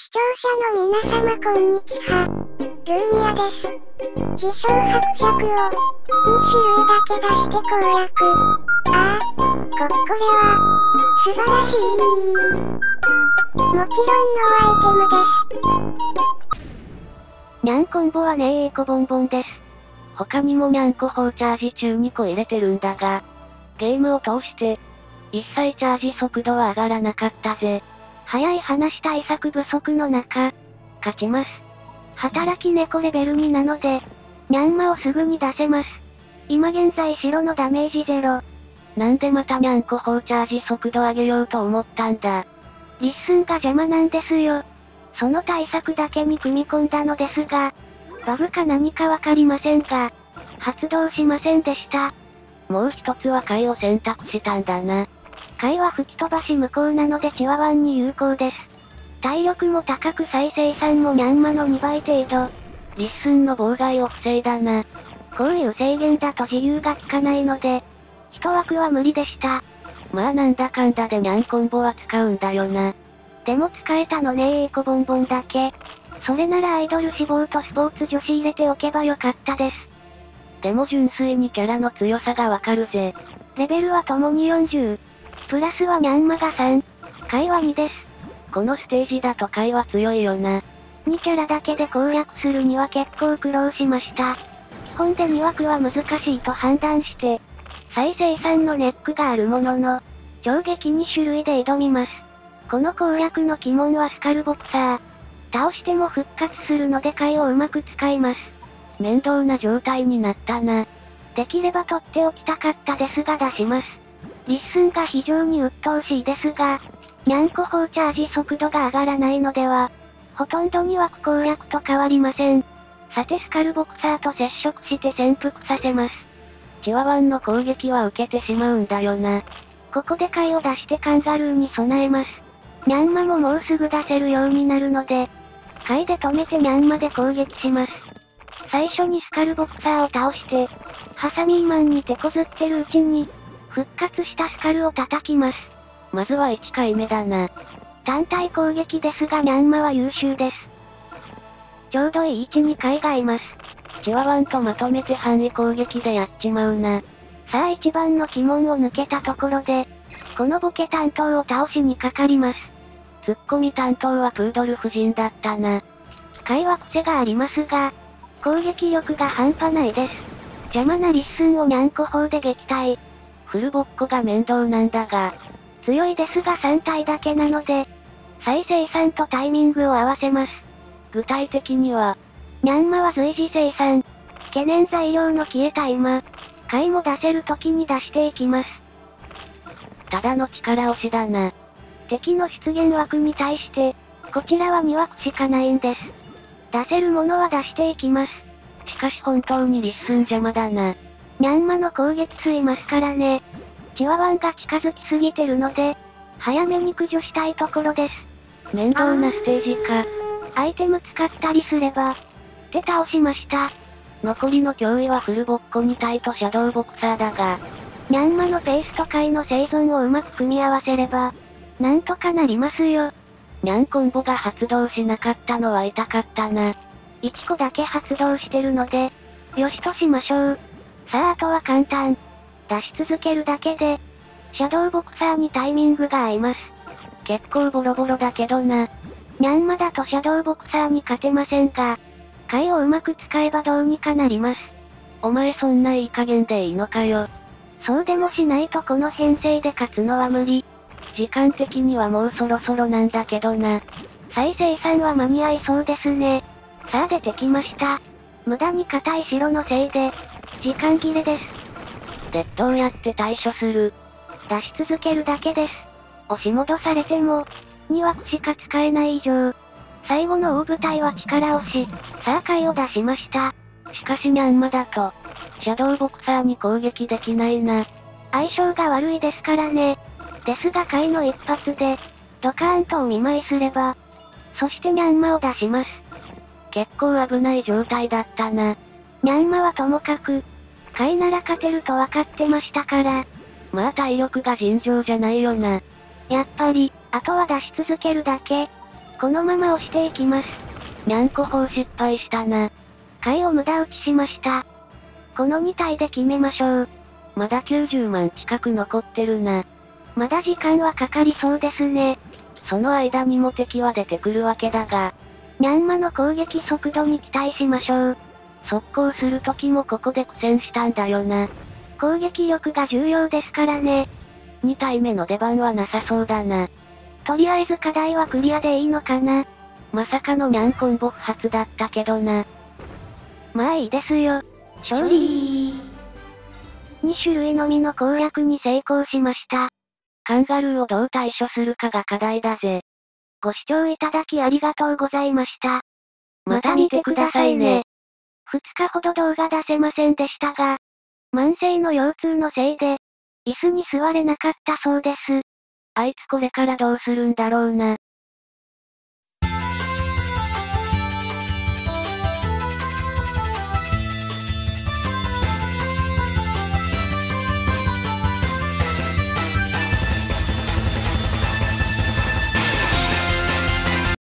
視聴者の皆様こんにちは。ルーミアです。自称伯爵を2種類だけ出して攻略。ああ、こ、これは、素晴らしい。もちろんのアイテムです。にゃんコンボはねええこボンボンです。他にもにゃんこ砲チャージ中2個入れてるんだが、ゲームを通して、一切チャージ速度は上がらなかったぜ。早い話対策不足の中、勝ちます。働き猫レベル2なので、ニャンマをすぐに出せます。今現在白のダメージゼロ。なんでまたにゃんこ砲チャージ速度上げようと思ったんだ。リッスンが邪魔なんですよ。その対策だけに組み込んだのですが、バグか何かわかりませんが、発動しませんでした。もう一つは貝を選択したんだな。貝は吹き飛ばし無効なのでチワワンに有効です。体力も高く再生産もニャンマの2倍程度。リッスンの妨害を防いだな。こういう制限だと自由が利かないので、一枠は無理でした。まあなんだかんだでニャンコンボは使うんだよな。でも使えたのねえネコボンボンだけ。それならアイドル志望とスポーツ女子入れておけばよかったです。でも純粋にキャラの強さがわかるぜ。レベルはともに40。プラスはニャンマが3。貝は2です。このステージだと貝は強いよな。2キャラだけで攻略するには結構苦労しました。基本で2枠は難しいと判断して、再生産のネックがあるものの、上撃2種類で挑みます。この攻略の鬼門はスカルボクサー。倒しても復活するので貝をうまく使います。面倒な状態になったな。できれば取っておきたかったですが出します。リッスンが非常に鬱陶しいですが、ニャンコ砲チャージ速度が上がらないのでは、ほとんど2枠攻略と変わりません。さてスカルボクサーと接触して潜伏させます。チワワンの攻撃は受けてしまうんだよな。ここで貝を出してカンガルーに備えます。ニャンマももうすぐ出せるようになるので、貝で止めてニャンマで攻撃します。最初にスカルボクサーを倒して、ハサミーマンに手こずってるうちに、復活したスカルを叩きます。まずは1回目だな。単体攻撃ですがニャンマは優秀です。ちょうどいい位置に貝がいます。チワワンとまとめて範囲攻撃でやっちまうな。さあ一番の鬼門を抜けたところで、このボケ担当を倒しにかかります。ツッコミ担当はプードル夫人だったな。貝は癖がありますが、攻撃力が半端ないです。邪魔なリッスンをニャンコ砲で撃退。フルボッコが面倒なんだが、強いですが3体だけなので、再生産とタイミングを合わせます。具体的には、ニャンマは随時生産。懸念材料の消えた今、貝も出せる時に出していきます。ただの力押しだな。敵の出現枠に対して、こちらは2枠しかないんです。出せるものは出していきます。しかし本当にリッスン邪魔だな。ニャンマの攻撃吸いますからね。チワワンが近づきすぎてるので、早めに駆除したいところです。面倒なステージか。アイテム使ったりすれば、手倒しました。残りの脅威はフルボッコ2体とシャドウボクサーだが、ニャンマのペースと貝の生存をうまく組み合わせれば、なんとかなりますよ。ニャンコンボが発動しなかったのは痛かったな。1個だけ発動してるので、よしとしましょう。さああとは簡単。出し続けるだけで、シャドウボクサーにタイミングが合います。結構ボロボロだけどな。ニャンマだとシャドウボクサーに勝てませんが、貝をうまく使えばどうにかなります。お前そんないい加減でいいのかよ。そうでもしないとこの編成で勝つのは無理。時間的にはもうそろそろなんだけどな。再生産は間に合いそうですね。さあ出てきました。無駄に硬い白のせいで、時間切れです。で、どうやって対処する出し続けるだけです。押し戻されても、2枠しか使えない以上。最後の大舞台は力押し、さあ貝を出しました。しかしニャンマだと、シャドウボクサーに攻撃できないな。相性が悪いですからね。ですが貝の一発で、ドカーンとお見舞いすれば、そしてニャンマを出します。結構危ない状態だったな。ニャンマはともかく、貝なら勝てると分かってましたから、まあ体力が尋常じゃないよな。やっぱり、あとは出し続けるだけ。このまま押していきます。にゃんこ砲失敗したな。回を無駄打ちしました。この2体で決めましょう。まだ90万近く残ってるな。まだ時間はかかりそうですね。その間にも敵は出てくるわけだが、ニャンマの攻撃速度に期待しましょう。速攻する時もここで苦戦したんだよな。攻撃力が重要ですからね。2体目の出番はなさそうだな。とりあえず課題はクリアでいいのかな。まさかのニャンコンボ不発だったけどな。まあいいですよ。勝利 !2 種類のみの攻略に成功しました。カンガルーをどう対処するかが課題だぜ。ご視聴いただきありがとうございました。また見てくださいね。2日ほど動画出せませんでしたが、慢性の腰痛のせいで、椅子に座れなかったそうです。あいつこれからどうするんだろうな。